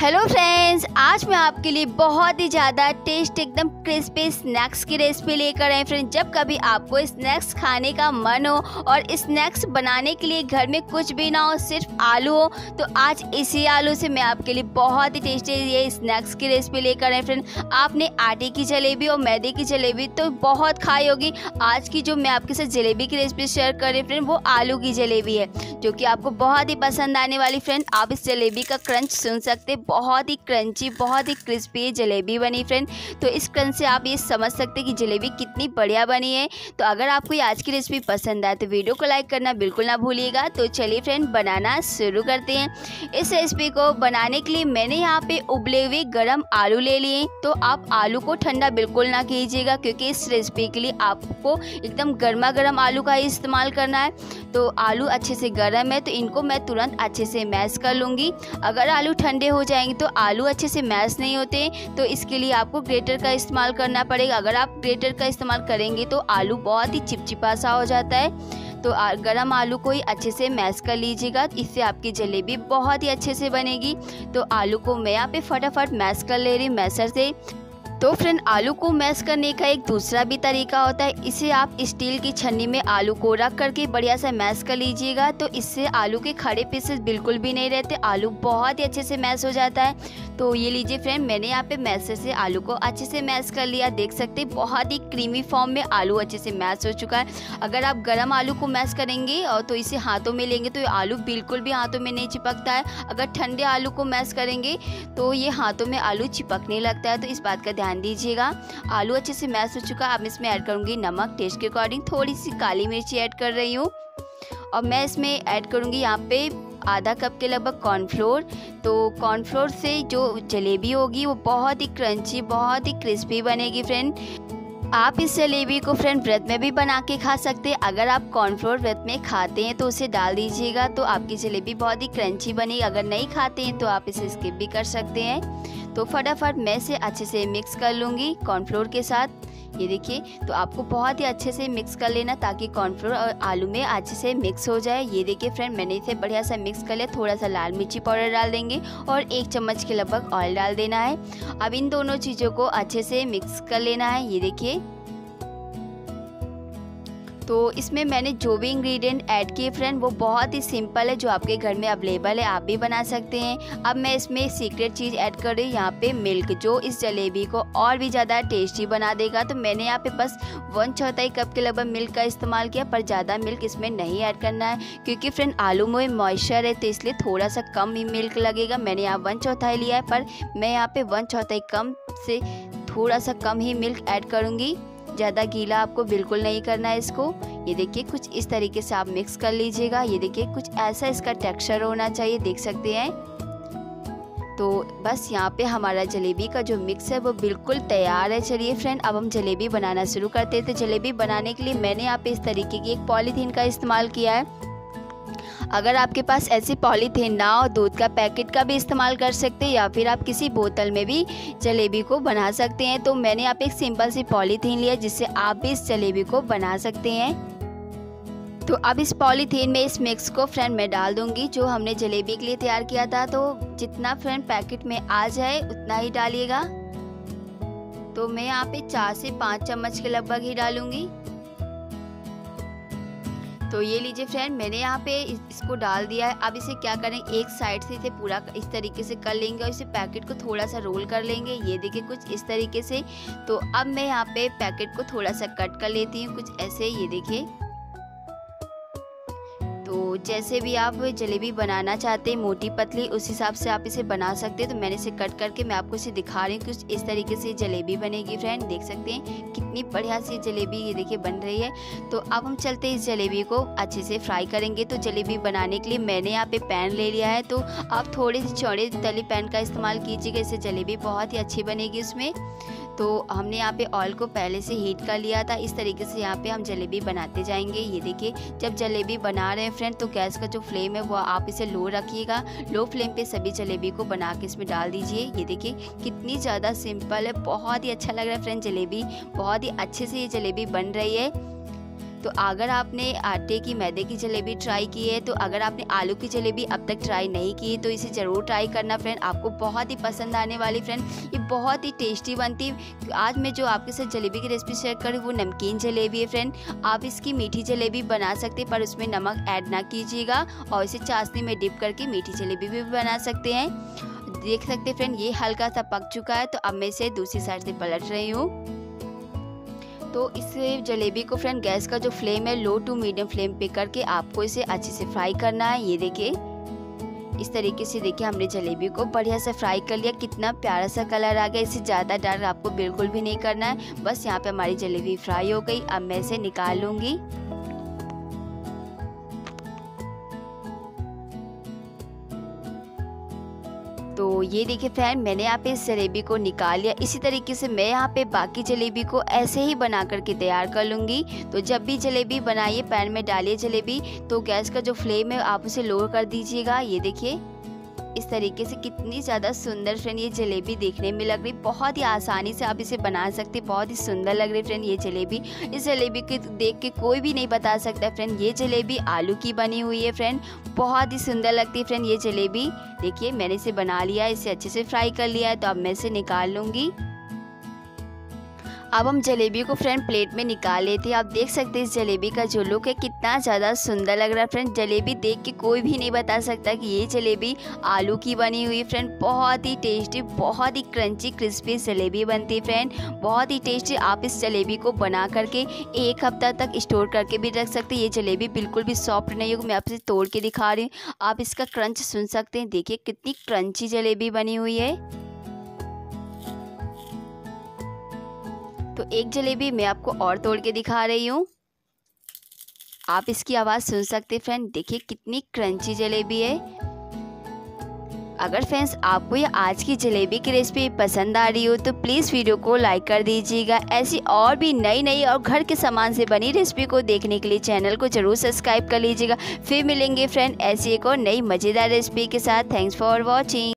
Hello friends आज मैं आपके लिए बहुत ही ज़्यादा टेस्ट, एकदम क्रिस्पी स्नैक्स की रेसिपी लेकर आए फ्रेंड्स जब कभी आपको स्नैक्स खाने का मन हो और स्नैक्स बनाने के लिए घर में कुछ भी ना हो, सिर्फ़ आलू हो तो आज इसी आलू से मैं आपके लिए बहुत ही टेस्टी ये स्नैक्स की रेसिपी लेकर आए फ्रेंड आपने आटे की जलेबी और मैदे की जलेबी तो बहुत खाई होगी। आज की जो मैं आपके साथ जलेबी की रेसिपी शेयर कर रही फ्रेंड वो आलू की जलेबी है, जो कि आपको बहुत ही पसंद आने वाली। फ्रेंड आप इस जलेबी का क्रंच सुन सकते बहुत ही क्रंची, बहुत ही क्रिस्पी जलेबी बनी फ्रेंड। तो इस क्रंच से आप ये समझ सकते हैं कि जलेबी कितनी बढ़िया बनी है। तो अगर आपको आज की रेसिपी पसंद आए तो वीडियो को लाइक करना बिल्कुल ना भूलिएगा। तो चलिए फ्रेंड बनाना शुरू करते हैं। इस रेसिपी को बनाने के लिए मैंने यहाँ पे उबले हुए गर्म आलू ले लिए तो आप आलू को ठंडा बिल्कुल ना कीजिएगा, क्योंकि इस रेसिपी के लिए आपको एकदम गर्मा गर्म आलू का ही इस्तेमाल करना है। तो आलू अच्छे से गर्म है तो इनको मैं तुरंत अच्छे से मैश कर लूँगी। अगर आलू ठंडे हो जाएँगे तो आलू अच्छे से मैश नहीं होते तो इसके लिए आपको ग्रेटर का इस्तेमाल करना पड़ेगा। अगर आप ग्रेटर का इस्तेमाल करेंगे तो आलू बहुत ही चिपचिपा सा हो जाता है। तो गरम आलू को ही अच्छे से मैश कर लीजिएगा, इससे आपकी जलेबी बहुत ही अच्छे से बनेगी। तो आलू को मैं यहाँ पे फटाफट मैश कर ले रही मैसर से। तो फ्रेंड, आलू को मैश करने का एक दूसरा भी तरीका होता है। इसे आप स्टील की छन्नी में आलू को रख करके बढ़िया से मैश कर लीजिएगा। तो इससे आलू के खड़े पीसेस बिल्कुल भी नहीं रहते। आलू बहुत ही अच्छे से मैश हो जाता है। तो ये लीजिए फ्रेंड, मैंने यहाँ पे मैशर से आलू को अच्छे से मैश कर लिया। देख सकते हैं, बहुत ही क्रीमी फॉर्म में आलू अच्छे से मैश हो चुका है। अगर आप गर्म आलू को मैश करेंगे और तो इसे हाथों में लेंगे तो ये आलू बिल्कुल भी हाथों में नहीं चिपकता है। अगर ठंडे आलू को मैश करेंगे तो ये हाथों में आलू चिपकने लगता है। तो इस बात का ध्यान दीजिएगा। आलू अच्छे से मैश हो चुका अब इसमें ऐड करूँगी नमक। टेस्ट के अकॉर्डिंग थोड़ी सी काली मिर्ची ऐड कर रही हूँ। और मैं इसमें ऐड करूँगी यहाँ पे आधा कप के लगभग कॉर्नफ्लोर तो कॉर्नफ्लोर से जो जलेबी होगी वो बहुत ही क्रंची बहुत ही क्रिस्पी बनेगी फ्रेंड आप इस जलेबी को फ्रेंड व्रत में भी बना के खा सकते हैं। अगर आप कॉर्नफ्लोर व्रत में खाते हैं तो उसे डाल दीजिएगा तो आपकी जलेबी बहुत ही क्रंची बनेगी। अगर नहीं खाते हैं तो आप इसे स्किप भी कर सकते हैं। तो फटाफट मैं इसे अच्छे से मिक्स कर लूँगी कॉर्नफ्लोर के साथ। ये देखिए तो आपको बहुत ही अच्छे से मिक्स कर लेना ताकि कॉर्नफ्लोर और आलू में अच्छे से मिक्स हो जाए। ये देखिए फ्रेंड मैंने इसे बढ़िया सा मिक्स कर लिया। थोड़ा सा लाल मिर्ची पाउडर डाल देंगे और एक चम्मच के लगभग ऑयल डाल देना है। अब इन दोनों चीज़ों को अच्छे से मिक्स कर लेना है। ये देखिए। तो इसमें मैंने जो भी इंग्रेडिएंट ऐड किए फ्रेंड वो बहुत ही सिंपल है, जो आपके घर में अवेलेबल है, आप भी बना सकते हैं। अब मैं इसमें सीक्रेट चीज़ ऐड कर रही हूँ, यहाँ पे मिल्क जो इस जलेबी को और भी ज़्यादा टेस्टी बना देगा। तो मैंने यहाँ पे बस वन चौथाई कप के लगभग मिल्क का इस्तेमाल किया, पर ज़्यादा मिल्क इसमें नहीं ऐड करना है, क्योंकि फ्रेंड आलू में मॉइस्चर है तो इसलिए थोड़ा सा कम ही मिल्क लगेगा। मैंने यहाँ वन चौथाई लिया है, पर मैं यहाँ पे वन चौथाई कम से थोड़ा सा कम ही मिल्क ऐड करूँगी। ज़्यादा गीला आपको बिल्कुल नहीं करना है इसको। ये देखिए, कुछ इस तरीके से आप मिक्स कर लीजिएगा। ये देखिए, कुछ ऐसा इसका टेक्सचर होना चाहिए, देख सकते हैं। तो बस यहाँ पे हमारा जलेबी का जो मिक्स है, वो बिल्कुल तैयार है। चलिए फ्रेंड अब हम जलेबी बनाना शुरू करते हैं। तो जलेबी बनाने के लिए मैंने यहाँ पे इस तरीके की एक पॉलीथीन का इस्तेमाल किया है। अगर आपके पास ऐसी पॉलीथीन ना हो, दूध का पैकेट का भी इस्तेमाल कर सकते हैं या फिर आप किसी बोतल में भी जलेबी को बना सकते हैं तो मैंने आप एक सिंपल सी पॉलीथीन लिया जिससे आप भी इस जलेबी को बना सकते हैं। तो अब इस पॉलीथीन में इस मिक्स को फ्रेंड मैं डाल दूँगी, जो हमने जलेबी के लिए तैयार किया था। तो जितना फ्रेंड पैकेट में आ जाए, उतना ही डालिएगा। तो मैं यहाँ पे चार से पाँच चम्मच के लगभग ही डालूँगी। तो ये लीजिए फ्रेंड मैंने यहाँ पे इसको डाल दिया है। अब इसे क्या करें? एक साइड से इसे पूरा इस तरीके से कर लेंगे और इसे पैकेट को थोड़ा सा रोल कर लेंगे। ये देखिए कुछ इस तरीके से। तो अब मैं यहाँ पे पैकेट को थोड़ा सा कट कर लेती हूँ। कुछ ऐसे, ये देखिए। तो जैसे भी आप जलेबी बनाना चाहते हैं, मोटी पतली, उस हिसाब से आप इसे बना सकते हैं। तो मैंने इसे कट करके मैं आपको इसे दिखा रही हूँ कुछ इस तरीके से जलेबी बनेगी। फ्रेंड, देख सकते हैं कितनी बढ़िया सी जलेबी ये देखिए बन रही है। तो अब हम चलते हैं इस जलेबी को अच्छे से फ्राई करेंगे। तो जलेबी बनाने के लिए मैंने यहाँ पे पैन ले लिया है। तो आप थोड़ी से चौड़े तली पैन का इस्तेमाल कीजिएगा, इससे जलेबी बहुत ही अच्छी बनेगी उसमें। तो हमने यहाँ पे ऑयल को पहले से हीट कर लिया था। इस तरीके से यहाँ पे हम जलेबी बनाते जाएँगे। ये देखिए, जब जलेबी बना रहे हैं फ्रेंड तो गैस का जो फ्लेम है वो आप इसे लो रखिएगा। लो फ्लेम पे सभी जलेबी को बना के इसमें डाल दीजिए। ये देखिए, कितनी ज़्यादा सिंपल है, बहुत ही अच्छा लग रहा है फ्रेंड जलेबी। बहुत ही अच्छे से ये जलेबी बन रही है। तो अगर आपने आटे की, मैदे की जलेबी ट्राई की है तो अगर आपने आलू की जलेबी अब तक ट्राई नहीं की तो इसे ज़रूर ट्राई करना फ्रेंड आपको बहुत ही पसंद आने वाली फ्रेंड ये बहुत ही टेस्टी बनती। है आज मैं जो आपके साथ जलेबी की रेसिपी शेयर करूँ वो नमकीन जलेबी है फ्रेंड आप इसकी मीठी जलेबी बना सकते पर उसमें नमक ऐड ना कीजिएगा और इसे चाशनी में डिप करके मीठी जलेबी भी बना सकते हैं। देख सकते फ्रेंड ये हल्का सा पक चुका है तो अब मैं इसे दूसरी साइड से पलट रही हूँ। तो इस जलेबी को फ्रेंड गैस का जो फ्लेम है लो टू मीडियम फ्लेम पे करके आपको इसे अच्छे से फ्राई करना है। ये देखिए, इस तरीके से देखिए हमने जलेबी को बढ़िया से फ्राई कर लिया। कितना प्यारा सा कलर आ गया। इसे ज़्यादा डार्क आपको बिल्कुल भी नहीं करना है। बस यहाँ पे हमारी जलेबी फ्राई हो गई। अब मैं इसे निकाल लूँगी। तो ये देखिए फ्रेंड, मैंने यहाँ पे इस जलेबी को निकाल लिया। इसी तरीके से मैं यहाँ पे बाकी जलेबी को ऐसे ही बना करके तैयार कर लूँगी। तो जब भी जलेबी बनाइए, पैन में डालिए जलेबी तो गैस का जो फ्लेम है, आप उसे लो कर दीजिएगा। ये देखिए। इस तरीके से कितनी ज़्यादा सुंदर फ्रेंड ये जलेबी देखने में लग रही, बहुत ही आसानी से आप इसे बना सकते बहुत ही सुंदर लग रही फ्रेंड ये जलेबी। इस जलेबी के देख के कोई भी नहीं बता सकता फ्रेंड, ये जलेबी आलू की बनी हुई है फ्रेंड, बहुत ही सुंदर लगती है फ्रेंड ये जलेबी। देखिए मैंने इसे बना लिया इसे अच्छे से फ्राई कर लिया है तो अब मैं इसे निकाल लूँगी। अब हम जलेबी को फ्रेंड प्लेट में निकाल लेते हैं। आप देख सकते हैं इस जलेबी का जो लुक है, कितना ज़्यादा सुंदर लग रहा है। फ्रेंड जलेबी देख के कोई भी नहीं बता सकता कि ये जलेबी आलू की बनी हुई फ्रेंड बहुत ही टेस्टी बहुत ही क्रंची क्रिस्पी जलेबी बनती है। फ्रेंड बहुत ही टेस्टी आप इस जलेबी को बना करके एक हफ़्ता तक स्टोर करके भी रख सकते हैं। ये जलेबी बिल्कुल भी सॉफ्ट नहीं होगी मैं आपसे तोड़ के दिखा रही हूँ। आप इसका क्रंच सुन सकते हैं। देखिए, कितनी क्रंची जलेबी बनी हुई है। तो एक जलेबी मैं आपको और तोड़ के दिखा रही हूँ। आप इसकी आवाज़ सुन सकते फ्रेंड। देखिए कितनी क्रंची जलेबी है। अगर फ्रेंड्स आपको ये आज की जलेबी की रेसिपी पसंद आ रही हो तो प्लीज़ वीडियो को लाइक कर दीजिएगा। ऐसी और भी नई नई और घर के सामान से बनी रेसिपी को देखने के लिए चैनल को ज़रूर सब्सक्राइब कर लीजिएगा। फिर मिलेंगे फ्रेंड ऐसी एक और नई मज़ेदार रेसिपी के साथ। Thanks for watching.